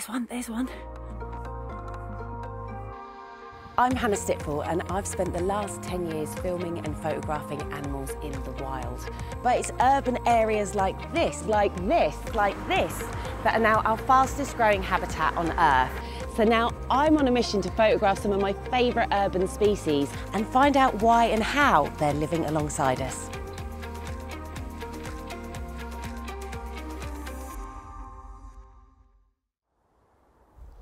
there's one, there's one. I'm Hannah Stitfall and I've spent the last 10 years filming and photographing animals in the wild. But it's urban areas like this, like this, like this, that are now our fastest growing habitat on Earth. So now I'm on a mission to photograph some of my favourite urban species and find out why and how they're living alongside us.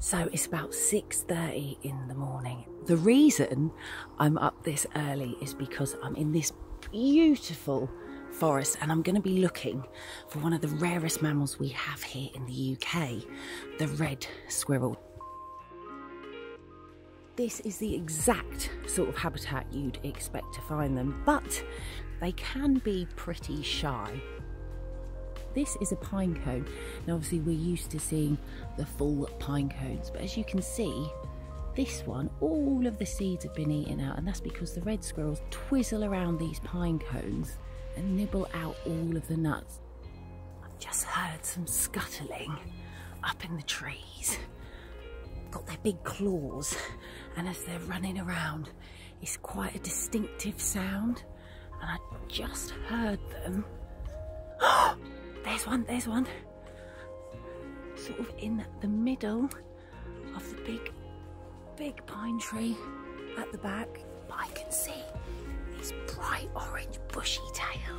So it's about 6:30 in the morning. The reason I'm up this early is because I'm in this beautiful forest and I'm going to be looking for one of the rarest mammals we have here in the UK, the red squirrel. This is the exact sort of habitat you'd expect to find them, but they can be pretty shy. This is a pine cone. Now, obviously, we're used to seeing the full pine cones, but as you can see, this one, all of the seeds have been eaten out, and that's because the red squirrels twizzle around these pine cones and nibble out all of the nuts. I've just heard some scuttling up in the trees. Got their big claws, and as they're running around, it's quite a distinctive sound. And I just heard them. Oh, there's one, there's one. Sort of in the middle of the big, big pine tree at the back. But I can see his bright orange bushy tail.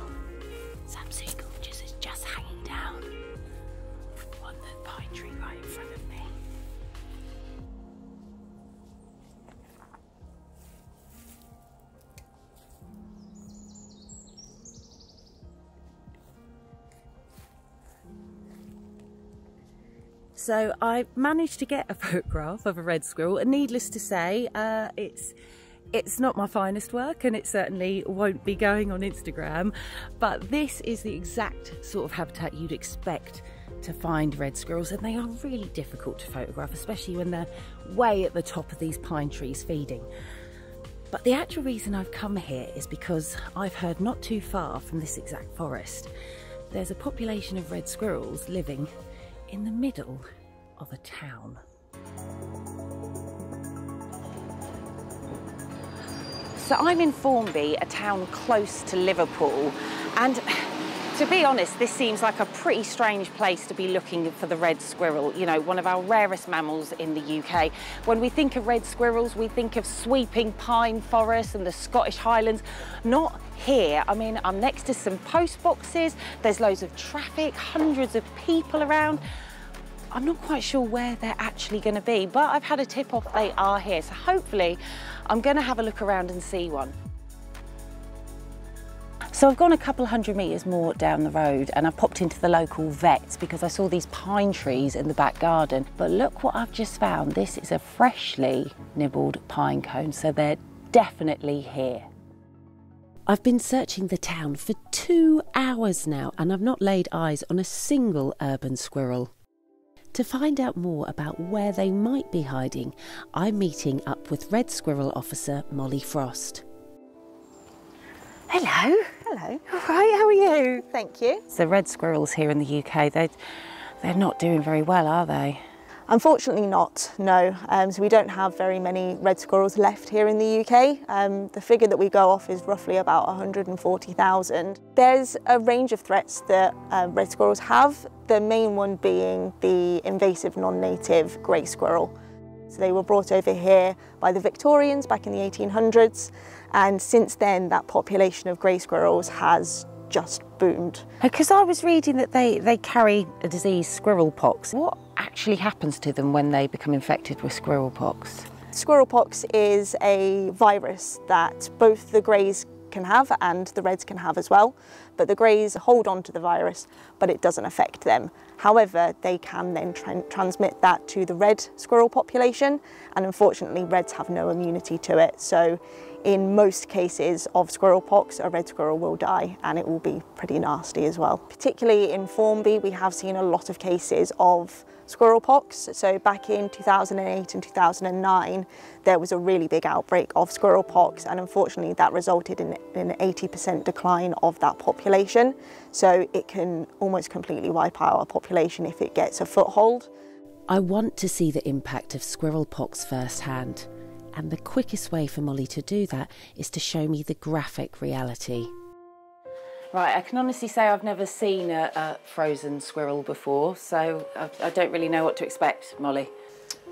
So I managed to get a photograph of a red squirrel, and needless to say, uh, it's it's not my finest work and it certainly won't be going on Instagram, but this is the exact sort of habitat you'd expect to find red squirrels and they are really difficult to photograph, especially when they're way at the top of these pine trees feeding. But the actual reason I've come here is because I've heard not too far from this exact forest, there's a population of red squirrels living in the middle of a town. So I'm in Formby, a town close to Liverpool, and to be honest, this seems like a pretty strange place to be looking for the red squirrel, you know, one of our rarest mammals in the UK. When we think of red squirrels, we think of sweeping pine forests and the Scottish Highlands. Not here. I mean, I'm next to some post boxes, there's loads of traffic, hundreds of people around. I'm not quite sure where they're actually going to be, but I've had a tip off they are here. So hopefully I'm going to have a look around and see one. So I've gone a couple hundred metres more down the road and I popped into the local vets because I saw these pine trees in the back garden. But look what I've just found. This is a freshly nibbled pine cone, so they're definitely here. I've been searching the town for two hours now and I've not laid eyes on a single urban squirrel. To find out more about where they might be hiding, I'm meeting up with Red Squirrel Officer Molly Frost. Hello. Hello. All right, how are you? Thank you. The red squirrels here in the UK, they, they're not doing very well, are they? Unfortunately not, no. Um, so we don't have very many red squirrels left here in the UK. Um, the figure that we go off is roughly about 140,000. There's a range of threats that uh, red squirrels have, the main one being the invasive non-native grey squirrel. So they were brought over here by the Victorians back in the 1800s and since then that population of grey squirrels has just boomed. Because I was reading that they, they carry a disease, squirrel pox. What actually happens to them when they become infected with squirrel pox? Squirrel pox is a virus that both the greys can have and the reds can have as well. But the greys hold on to the virus, but it doesn't affect them. However, they can then tra transmit that to the red squirrel population, and unfortunately, reds have no immunity to it. So in most cases of squirrel pox, a red squirrel will die and it will be pretty nasty as well. Particularly in Formby, we have seen a lot of cases of squirrel pox. So back in 2008 and 2009, there was a really big outbreak of squirrel pox and unfortunately that resulted in, an 80% decline of that population. So it can almost completely wipe out a population if it gets a foothold. I want to see the impact of squirrel pox firsthand, and the quickest way for Molly to do that is to show me the graphic reality. Right, I can honestly say I've never seen a, a frozen squirrel before, so I, I, don't really know what to expect, Molly.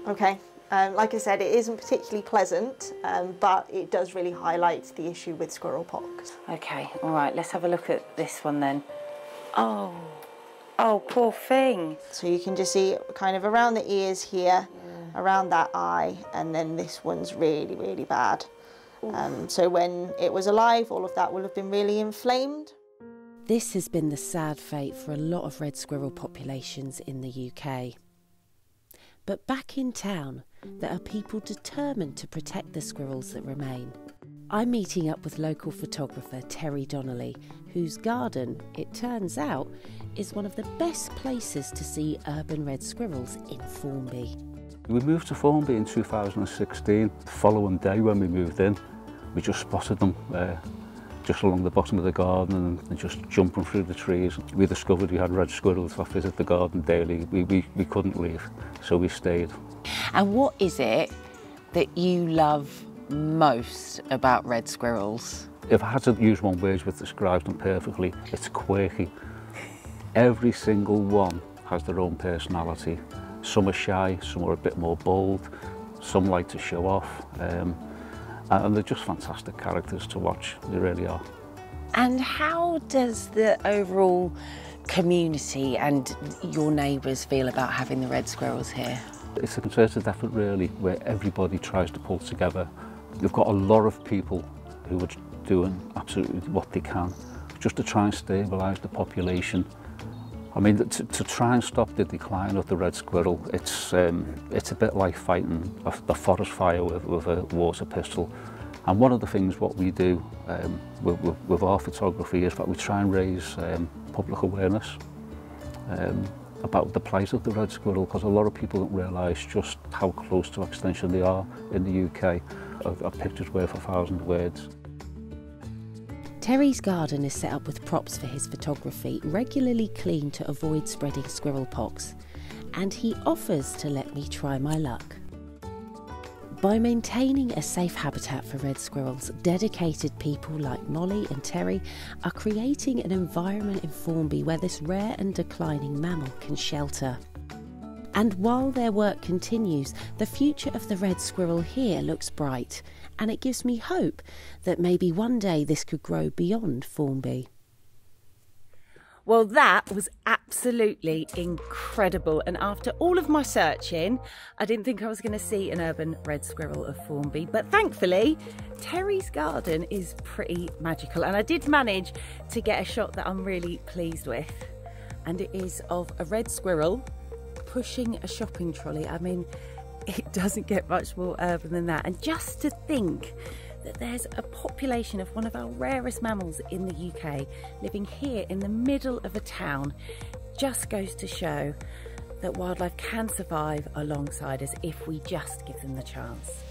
Okay, um, like I said, it isn't particularly pleasant, um, but it does really highlight the issue with squirrel pox. Okay, all right, let's have a look at this one then. Oh, oh, poor thing. So you can just see kind of around the ears here, yeah. around that eye, and then this one's really, really bad. Um, so when it was alive, all of that will have been really inflamed. This has been the sad fate for a lot of red squirrel populations in the UK. But back in town, there are people determined to protect the squirrels that remain. I'm meeting up with local photographer Terry Donnelly, whose garden, it turns out, is one of the best places to see urban red squirrels in Formby. We moved to Formby in 2016. The following day when we moved in, we just spotted them uh, just along the bottom of the garden and just jumping through the trees. We discovered we had red squirrels that visit the garden daily. We, we, we couldn't leave, so we stayed. And what is it that you love most about red squirrels? If I had to use one word which describes them perfectly, it's quirky. Every single one has their own personality. Some are shy, some are a bit more bold, some like to show off. Um, Uh, and they're just fantastic characters to watch, they really are. And how does the overall community and your neighbours feel about having the red squirrels here? It's a concerted effort really where everybody tries to pull together. You've got a lot of people who are doing absolutely what they can just to try and stabilise the population I mean, to, to try and stop the decline of the red squirrel, it's, um, it's a bit like fighting a, the forest fire with, with a water pistol. And one of the things what we do um, with, with, with our photography is that we try and raise um, public awareness um, about the plight of the red squirrel because a lot of people don't realise just how close to extinction they are in the UK. A, a picture's worth a thousand words. Terry's garden is set up with props for his photography, regularly cleaned to avoid spreading squirrel pox, and he offers to let me try my luck. By maintaining a safe habitat for red squirrels, dedicated people like Molly and Terry are creating an environment in Formby where this rare and declining mammal can shelter. And while their work continues, the future of the red squirrel here looks bright, and it gives me hope that maybe one day this could grow beyond Formby. Well, that was absolutely incredible. And after all of my searching, I didn't think I was going to see an urban red squirrel of Formby. But thankfully, Terry's garden is pretty magical. And I did manage to get a shot that I'm really pleased with. And it is of a red squirrel pushing a shopping trolley. I mean, it doesn't get much more urban than that. And just to think that there's a population of one of our rarest mammals in the UK living here in the middle of a town just goes to show that wildlife can survive alongside us if we just give them the chance.